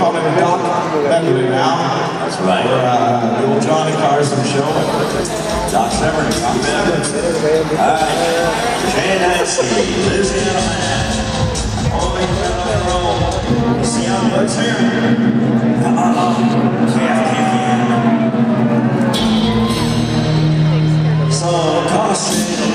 coming Doc Beverly now. That's right. For, uh, the old Johnny Carson show. Doc Severin. Doc Severin. All right. Shane Hanchey, Liz Hanneman. All the way down the road. See how much here? Uh-uh. So, Carson.